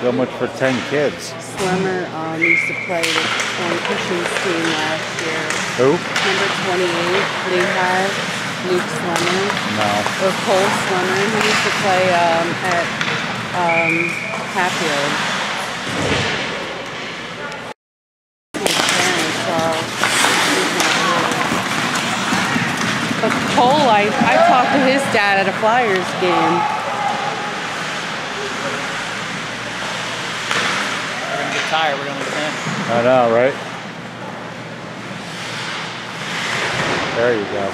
So much for 10 kids. Slimmer um, used to play with um, Cushing's team last year. Who? Number 28, Lehigh, Luke Slimmer. No. Or Cole Slimmer. He used to play um, at um, Hatfield. So he's not here. But Cole, I, I talked to his dad at a Flyers game. Tire, we're gonna lose him. I know, right? There you go.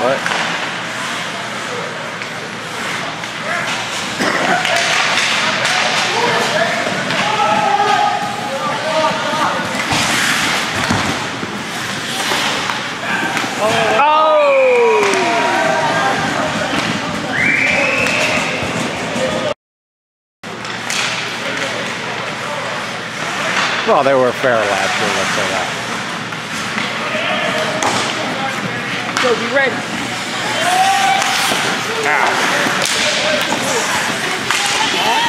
What? Oh, Well, they were fair last year, let's say that. So be ready. Ow.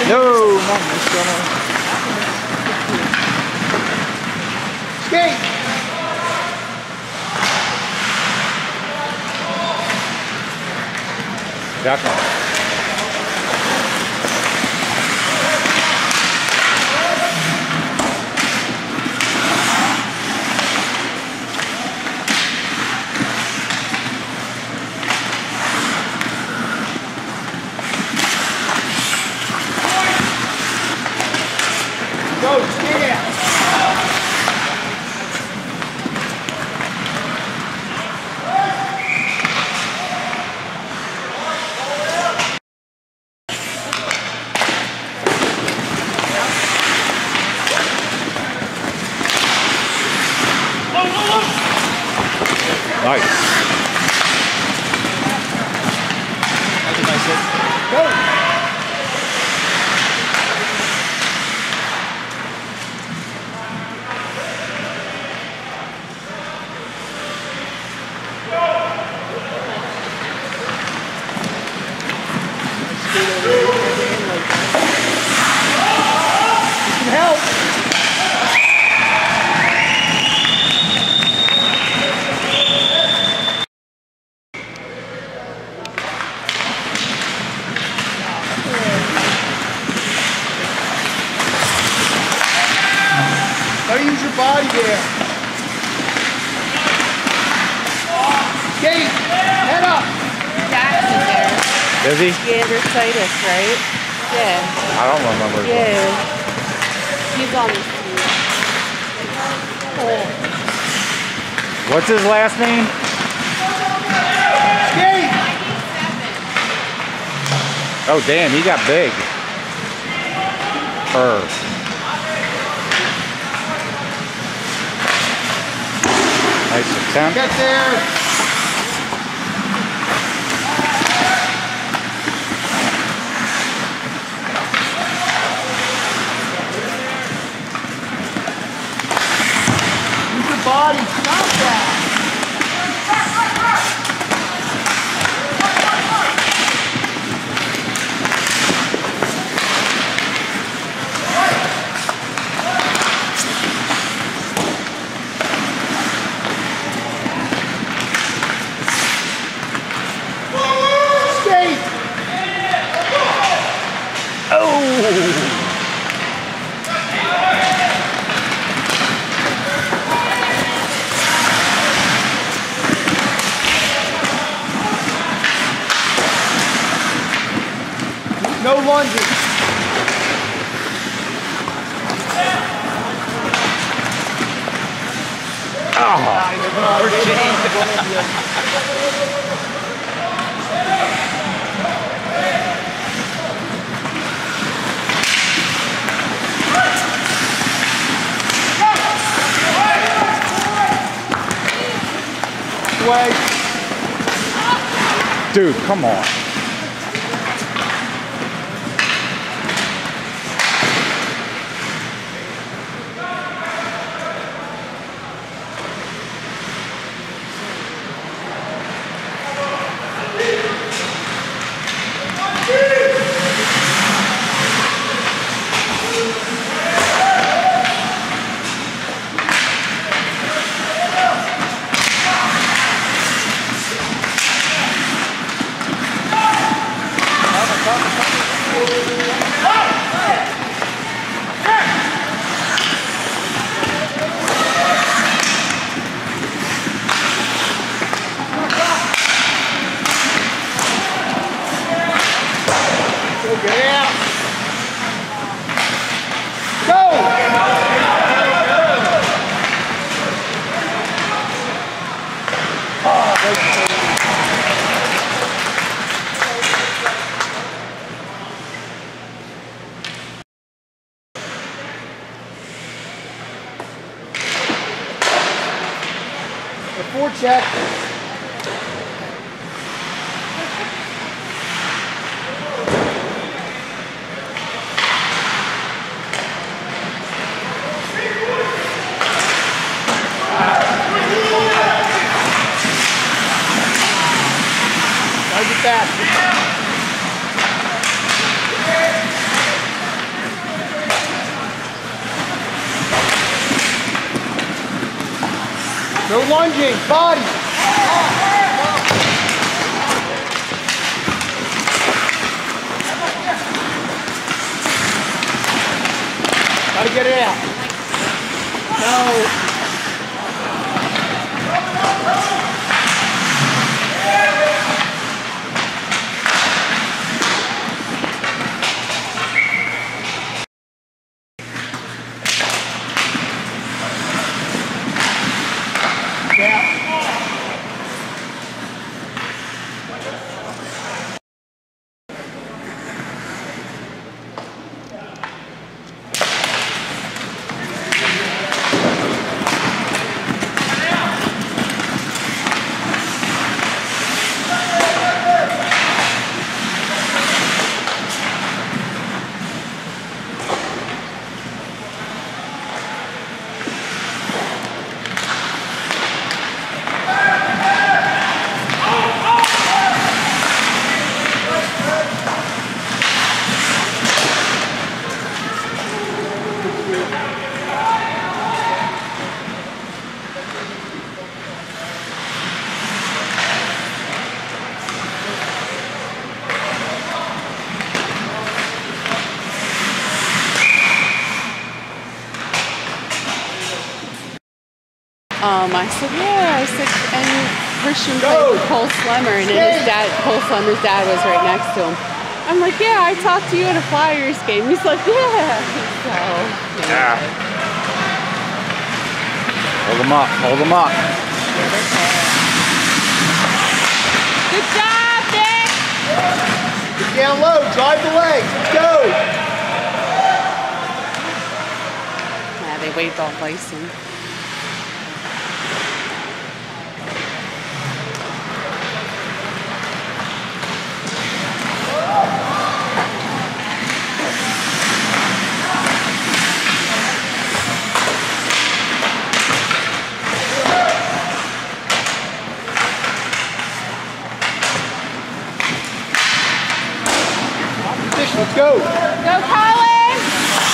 No, not this one. Skate! Definitely. Nice. That's a nice hit. Go! Gotta use your body there. Skate! Head up! Jackson there. Is he? Gandersitis, right? Yeah. I don't remember. his name. Yeah. He's on this. What's his last name? Skate! Oh, damn, he got big. Er. Nice attempt. Get there! Use your body. Stop that. Skate! No lunges. Dude, come on. get it out. Go! The forecheck. Gotta get faster. No lunging, body. Gotta get it out. No. Yeah. Um, I said, yeah. I said, and Christian Go. played with Cole Slemmer, and then his dad, Cole Slemmer's dad, was right next to him. I'm like, yeah, I talked to you at a Flyers game. He's like, yeah. So, Yeah. Hold them up. Hold them up. Good job, Nick. Get down low, drive the legs. Let's go. Yeah, they waved off icing. Let's go. Go, Colin!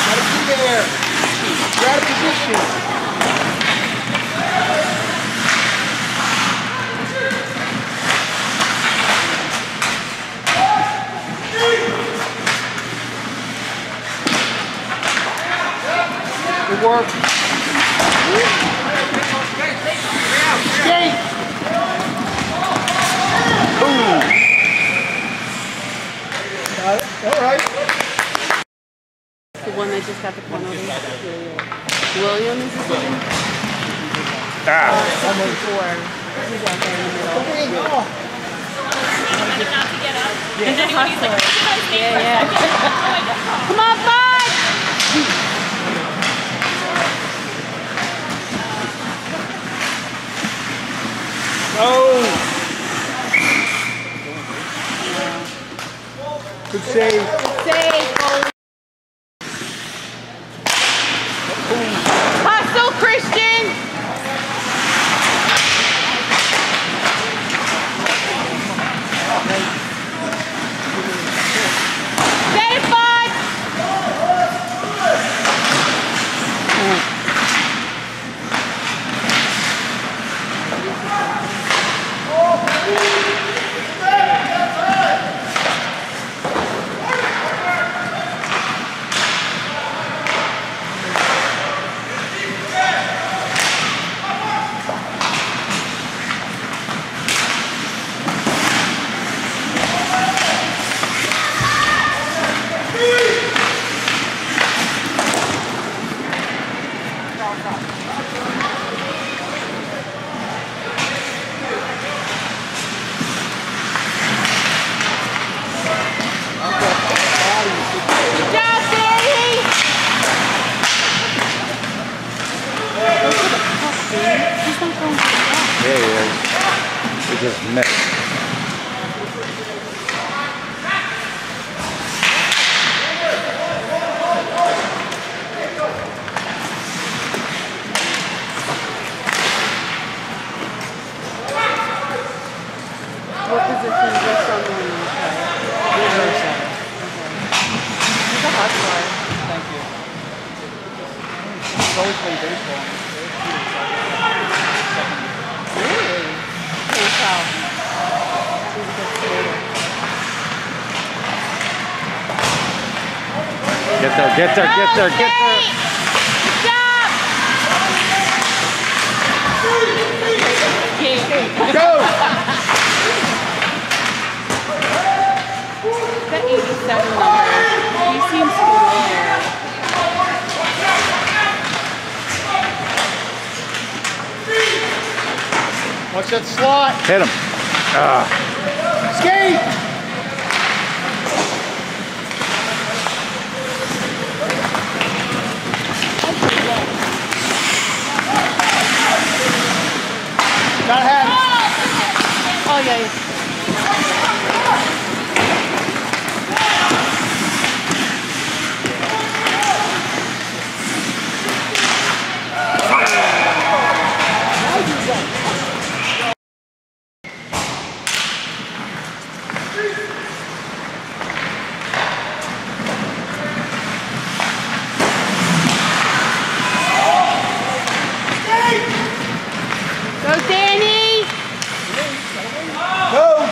Gotta be there. You're position. There, get there, get there, get there. Yeah. Go! The 87 number. He seems familiar. Watch that slot. Hit him. Skate! Not had. Oh, yeah. yeah. Go, Danny! Go!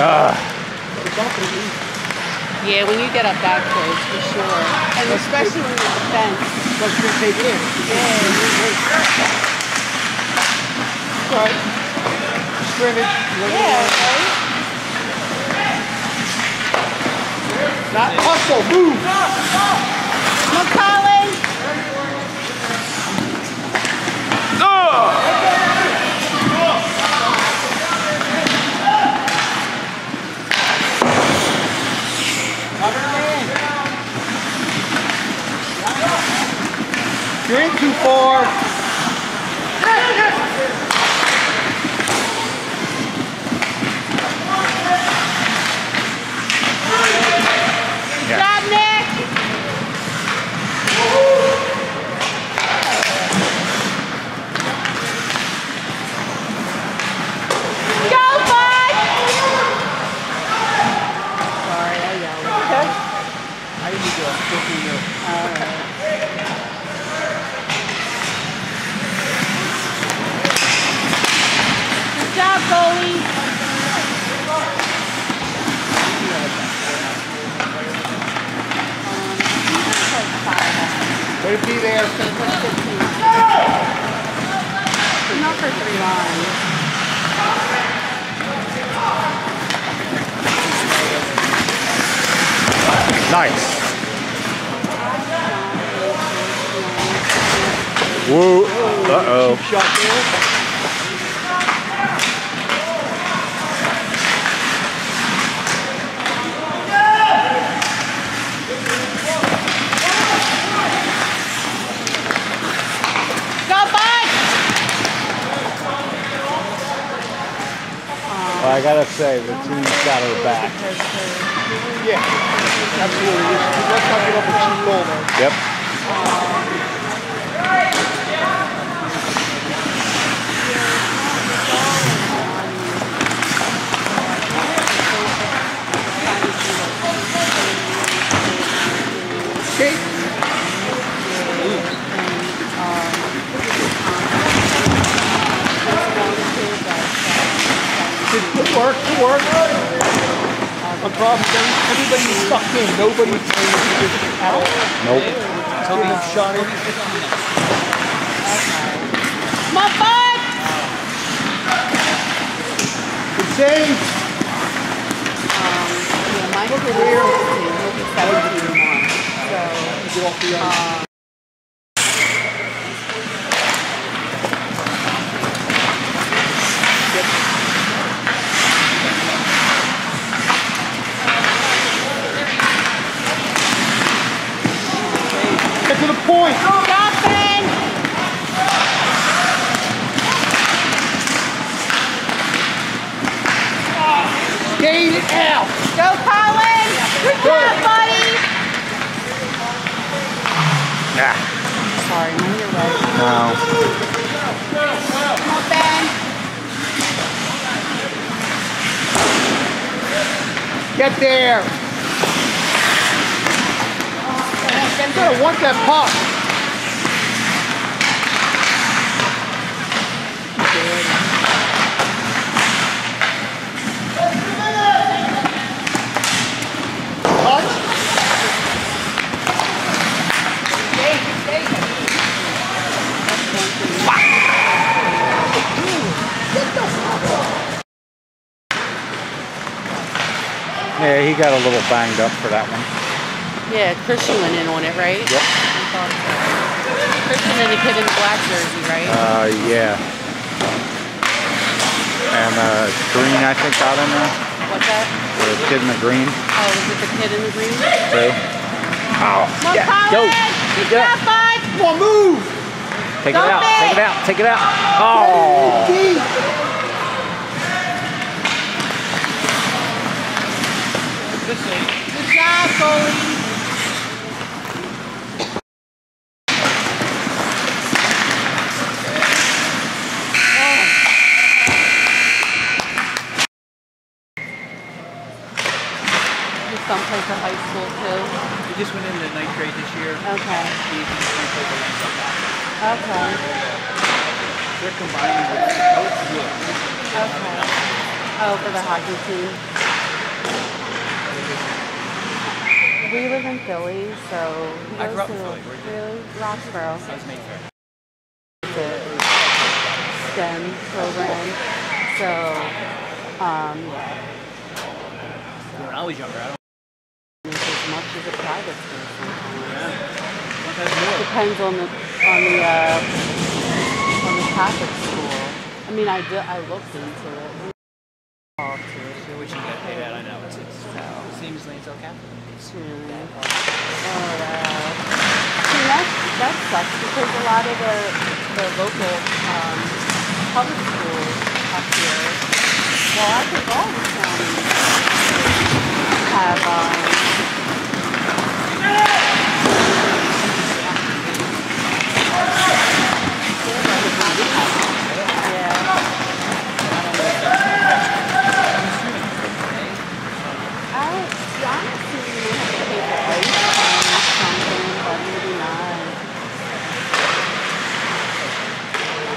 Ah, Yeah, when you get up that close, for sure. And especially when you're defense. Let's just take it in. Yeah. Right. Scrimmage. Yeah, right? Not hustle. Move. Come on, Colin! Cover man. You're in too far. yeah. Stop, Nick! Go, bud! Sorry, I yelled. I need to go through you. Good job, goalie. Way to be there. Not for three lines. Nice. Woo. Uh-oh. I gotta say, the team's got her back. Yeah. Absolutely. Let's not give up a cheap goal though. Yep. Skate. Good work, good work. The problem is everybody's stuck in. Nobody's playing out. Nope. Good shot in. Come on, bud! Good save. Yeah, my career will be 17 So, Get off the ice. Get to the point. Stopping! Skate it out. Go, Colin! Good job, buddy! Yeah. Sorry, mind your leg. No. Come on, Ben. Get there. Ben's gonna want that puck. Touch. Yeah, he got a little banged up for that one. Yeah, Christian went in on it, right? Yep. I thought so. Christian and the kid in the black jersey, right? Uh, yeah. And uh, Green, I think, got in there. What's that? The kid in the green, Oh, was it the kid in the green? too. Oh, Come on, yeah. Colin! Go. Job, it. Come on, move. Take it out. it. Take it out. Take it out. Oh. Deep. Good job, goalie! Son plays at high school too. We just went into ninth grade this year. Okay. He he played the. Okay. They're combining with. Okay. Oh, for the hockey team. We live in Philly, so he I grew up to in Philly. Really Roxborough. That was Mayfair. the STEM program. So, um, When I was younger, I don't it's as much as a private school sometimes. sometimes. Depends on the on the uh, on the Catholic school. I mean, I did, I looked into it. Which you get paid at, I know. It's, it's So, same as Lansdale Catholic. Tune. Oh, wow. See, that, that sucks because a lot of the, the local um, public schools up here, well, I think all the counties have, um, yeah. I, yeah, I'm assuming they have to pay for ice or something, but maybe not.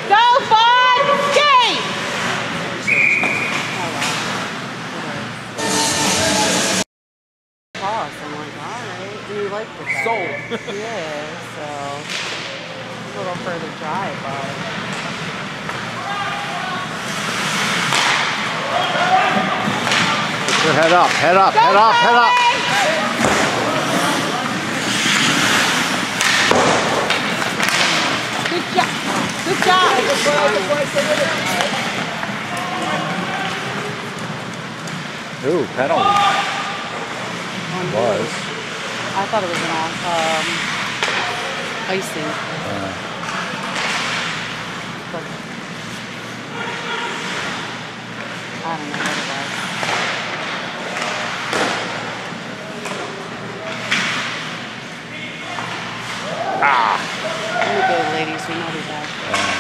Go, bud! Skate! Oh, wow. It is. Cost, I'm like, alright. And you like the guy. Sold. Yeah, so a little further drive, but. Put your head up. Head up. Head up. Head up. Good job. Good job. Ooh, penalty. Was. I thought it was an off, um, icing. Uh, But I don't know what it was. ah. Let me go, ladies. We know that. Uh,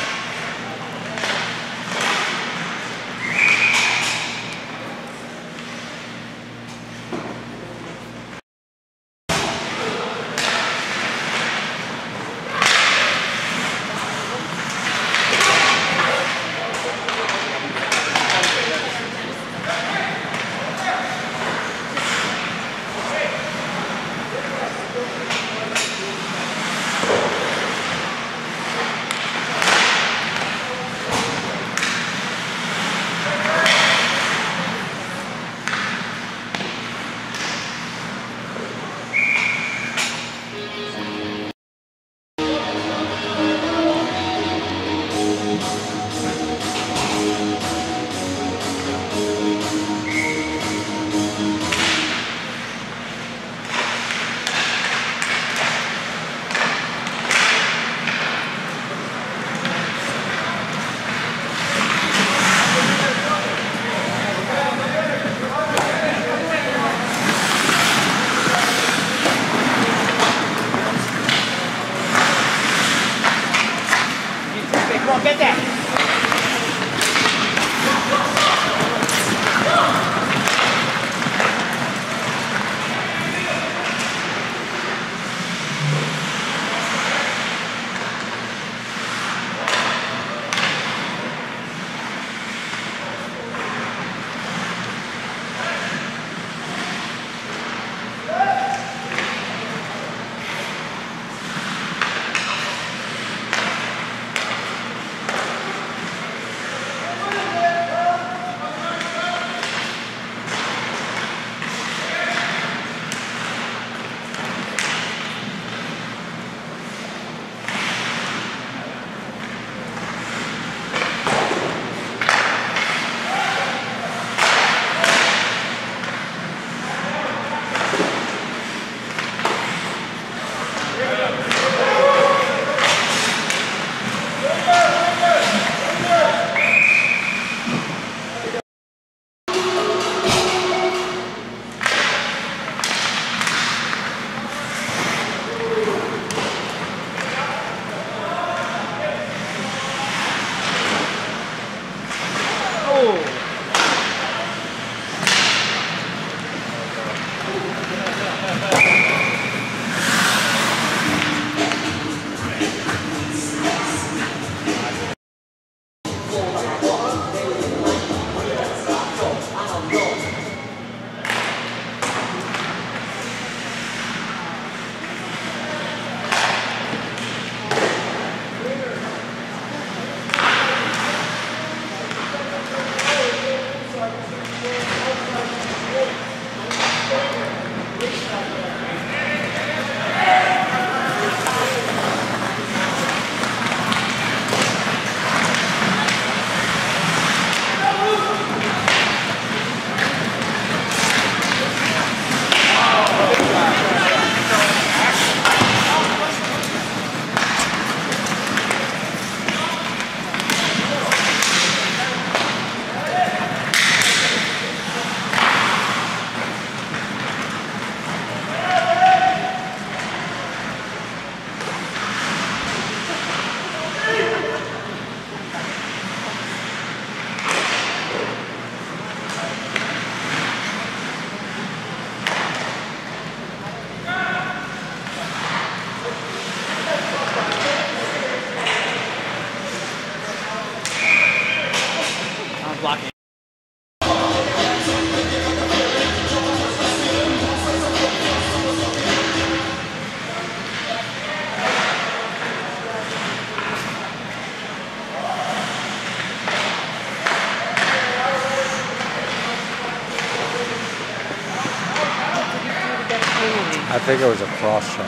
think it was a cross check.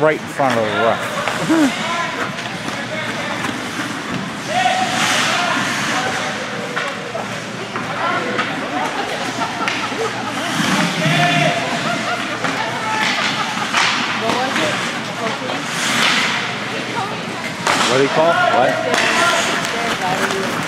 Right in front of the ref. What do you call? What? There, buddy.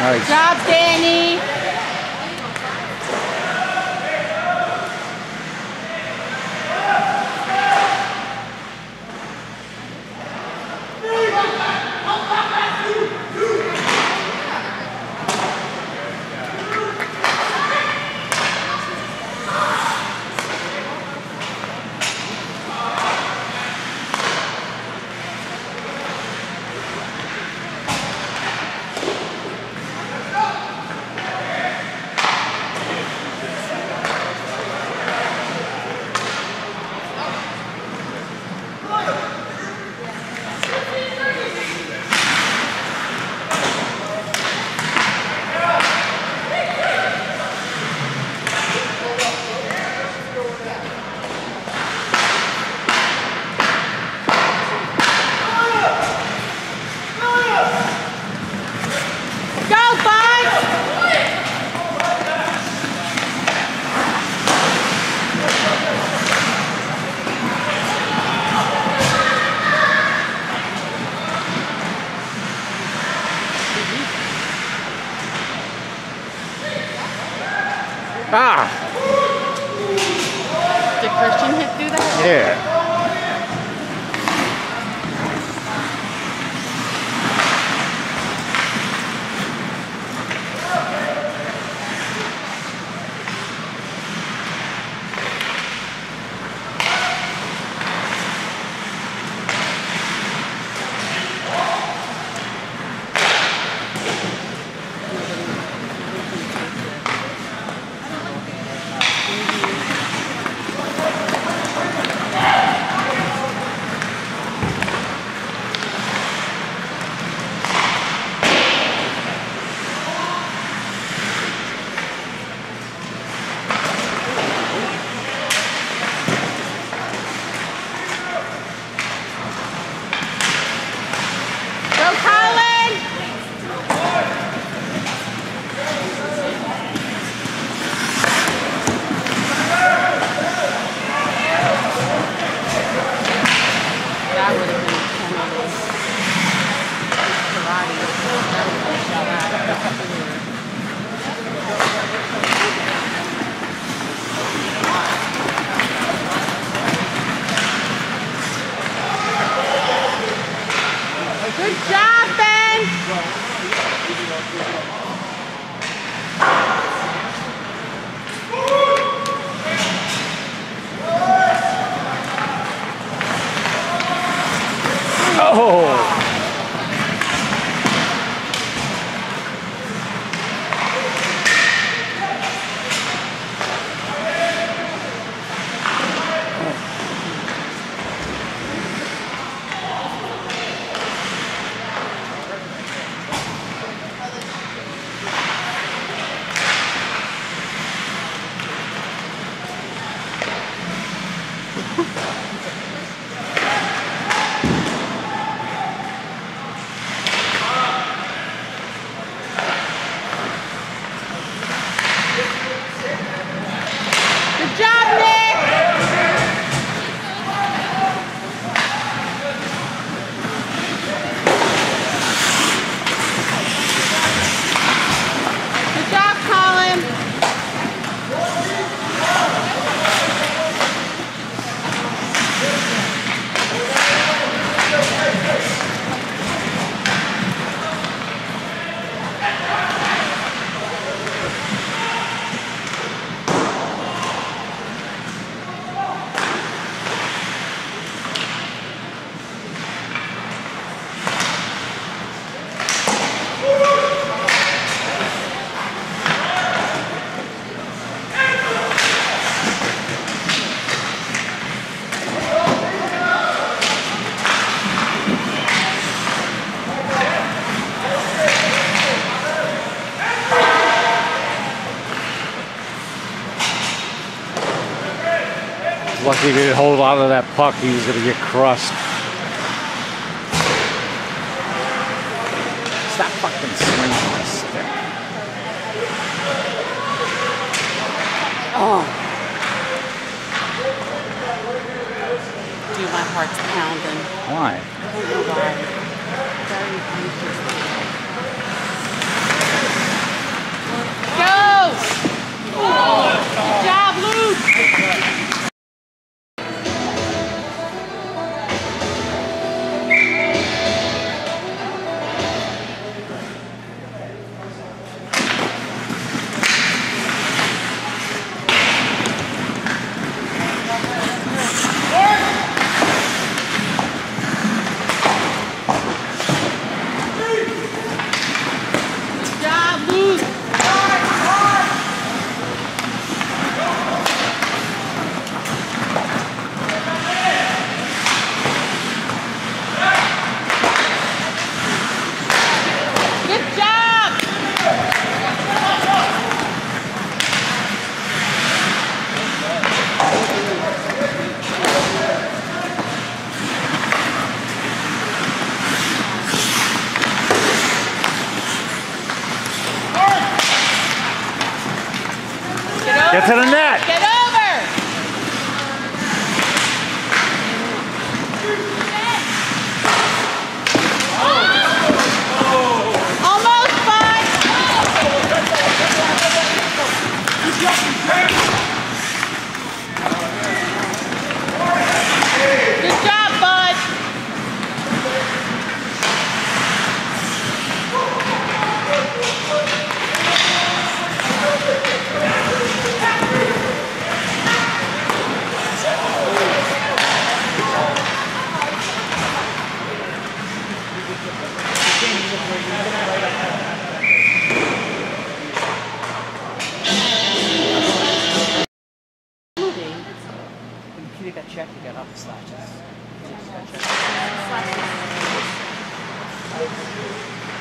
Nice. Job, Danny. Go, if he could hold on to that puck, he was going to get crushed.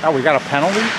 Oh, we got a penalty?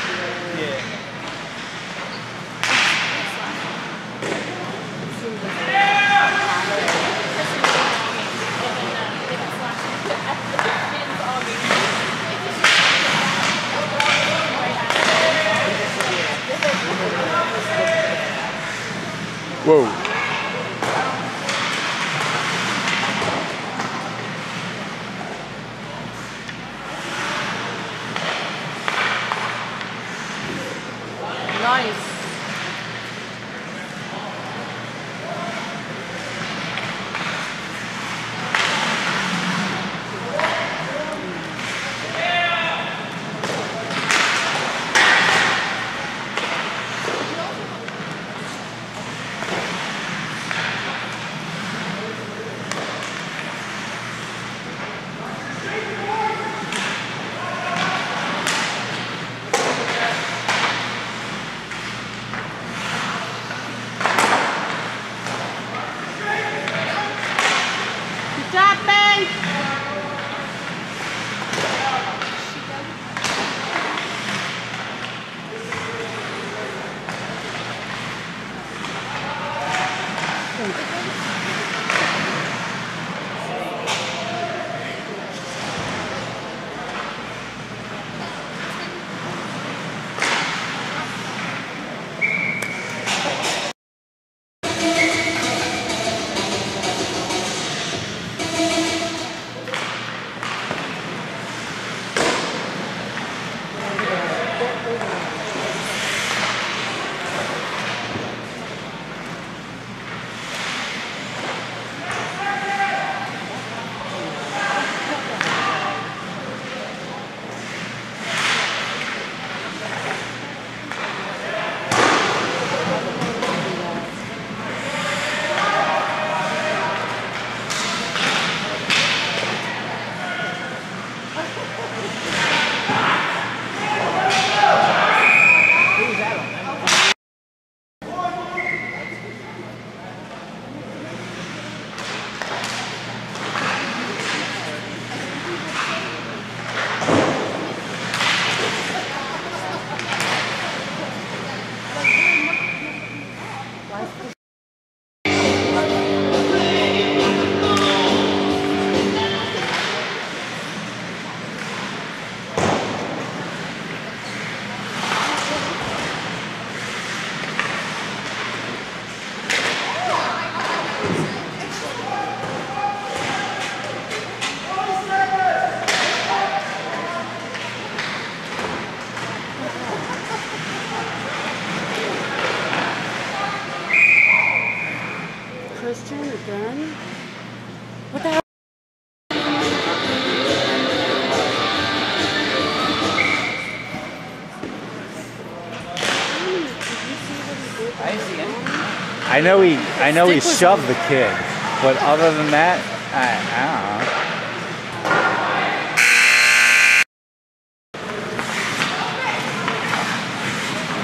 I know he, I know he shoved the kid, but other than that, I, I don't know.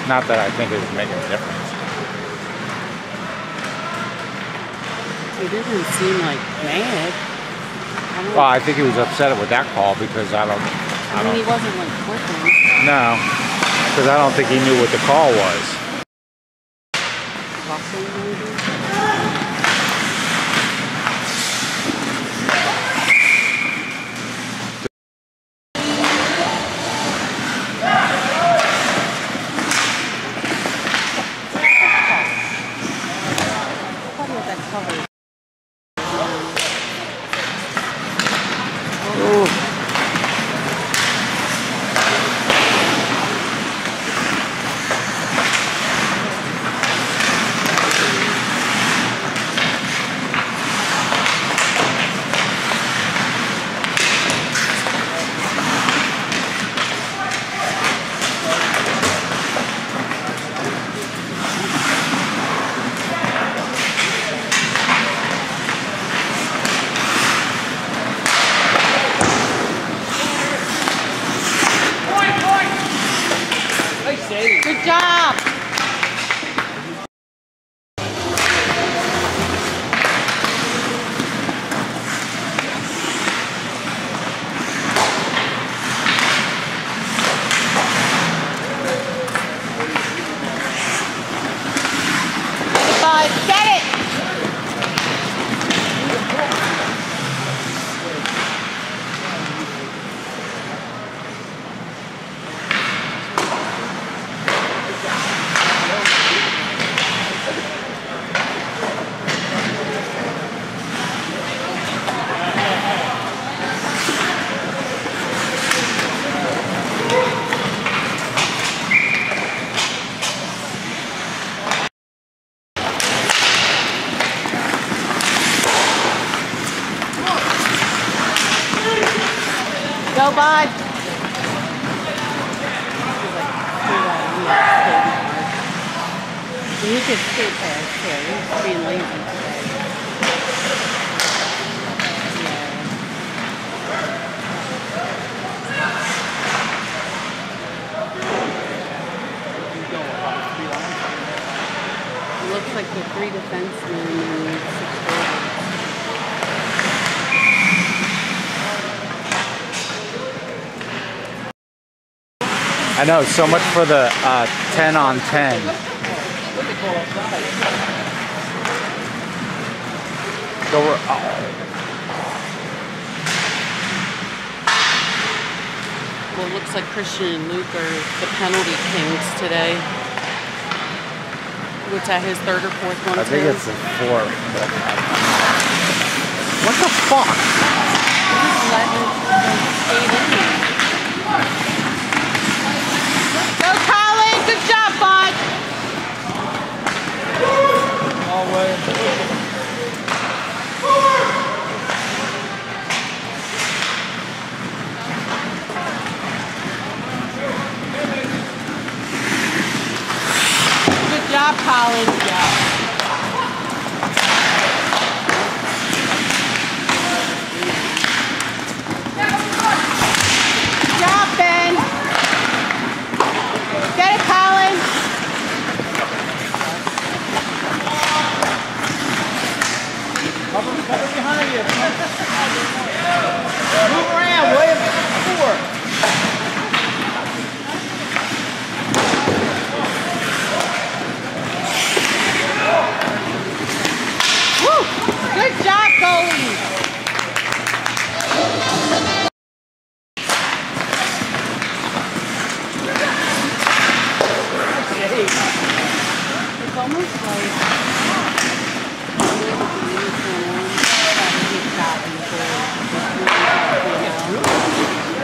Not that I think it would make a difference. He didn't seem like mad. I, Well, I think he was upset with that call because I don't, I I mean, he don't, wasn't like flipping. no, because I don't think he knew what the call was. Know, so much for the uh, 10 on 10. So we're, oh, Well, it looks like Christian and Luke are the penalty kings today. What's that, his third or fourth one? I think it's the fourth. What the fuck? Just let him skate in. Go, Colin! Good job, bud! Good job, Colin. Yeah. Good job, Ben. Get it, Colin. Cover, cover behind you. Move around, William. Four. Woo! Good job, goalie. It's almost like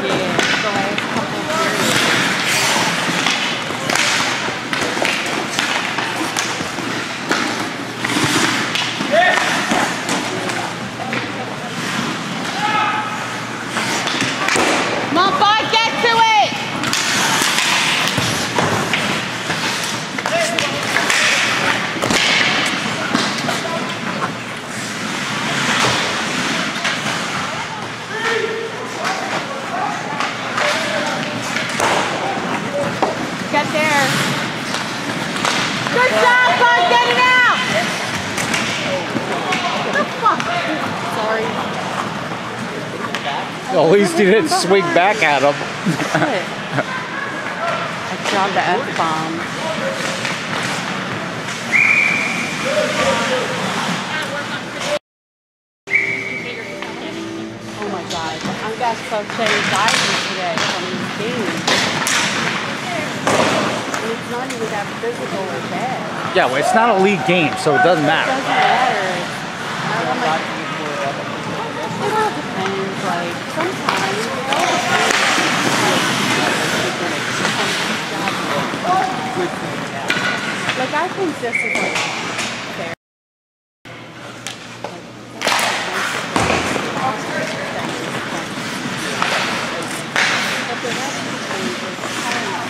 Yeah, the last couple of periods. job, bud. Get it out. What the fuck? Sorry. At least he didn't swing back at him. I dropped the F bomb. Oh my god. I'm got so diving today from these games. And it's not even that physical or bad. Yeah, well, it's not a league game, so it doesn't It matter. doesn't matter. I'm like, it all depends. Like, sometimes it all depends. Like, I think this is like fair. But the rest of the things is, I don't know.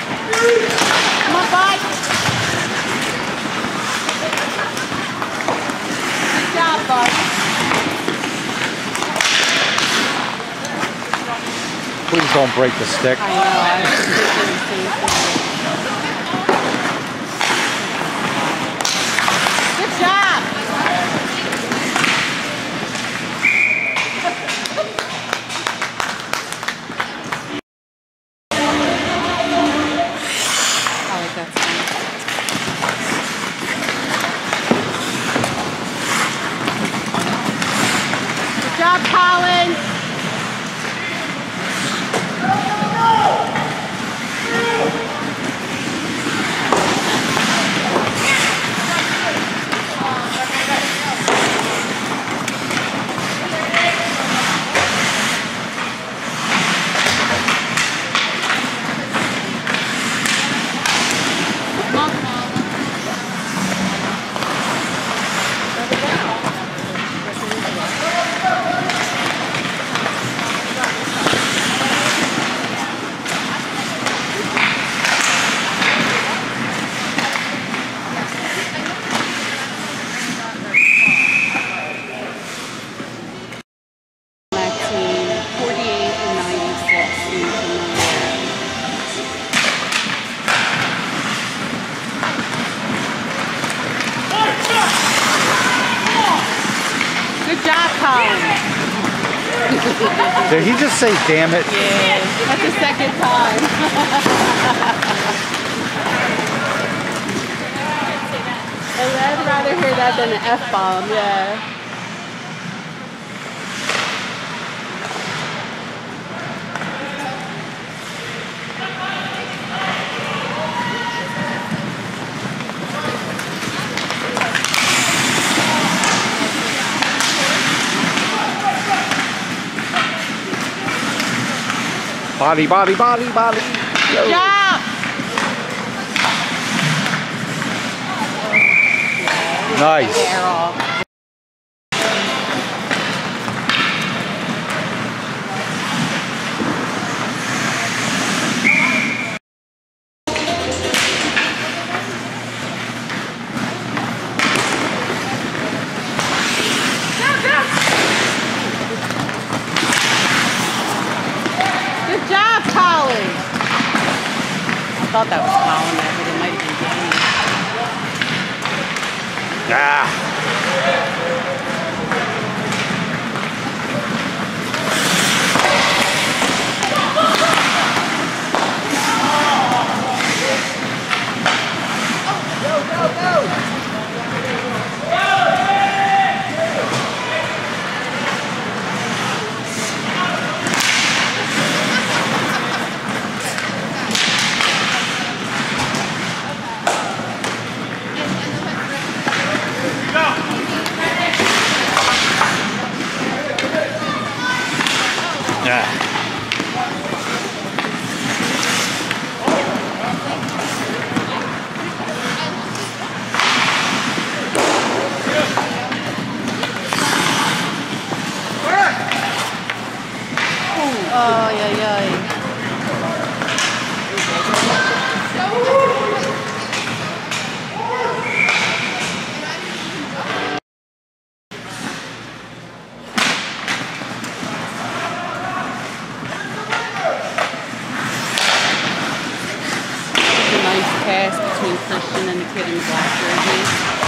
Come on, bud. Good job, bud. Please don't break the stick. I know, I. Good job. I like that. Good job, Colin. Maxine, 48 and 96 in Familiar. Good job, Colin. Did he just say damn it? Yeah, that's the second time. I'd rather hear that than an F bomb, yeah. Body, body, body, body. Good job! Nice. Christian and the kid in the black jersey.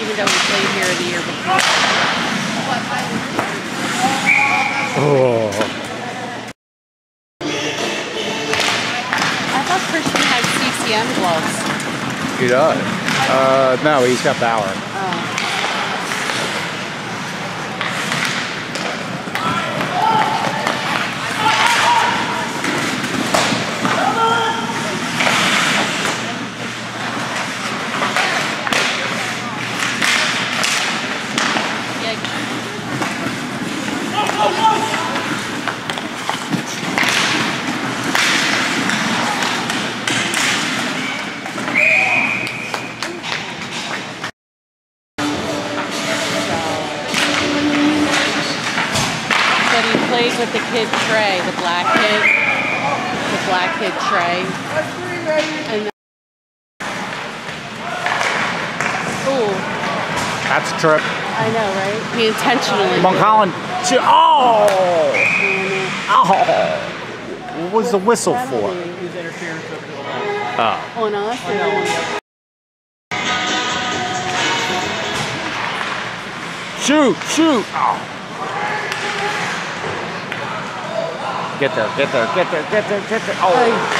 Even though we played here the year before. Oh. I thought Christian had CCM gloves. He does. Uh, no, he's got Bauer. Oh. Yeah, But he played with the kid Trey, the black kid. The black kid Trey. And Ooh, That's a trip. I know, right? He intentionally. Come on, did it. Oh! Oh! What was the whistle for? penalty His interference over to the left. Oh. On us Shoot! Shoot! Oh. Get there, get there, get there, get there, get there. Oh!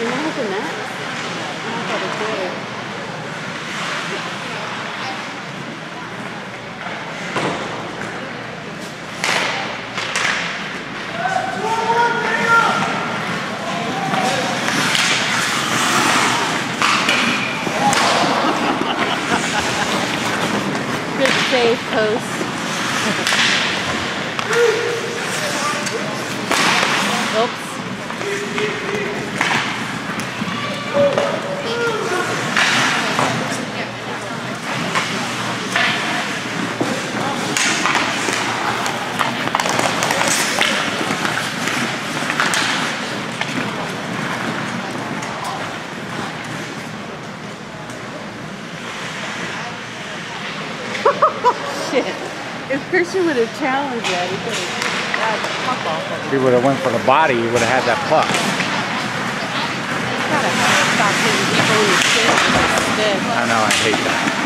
Did that open that? I thought it did. Good save, post. Oops. Shit. If Christian would have challenged that, he could have got the puck off of If him. he would have went for the body, he would have had that puck. Gotta stop hitting people in the face with a stick. I know, I hate that.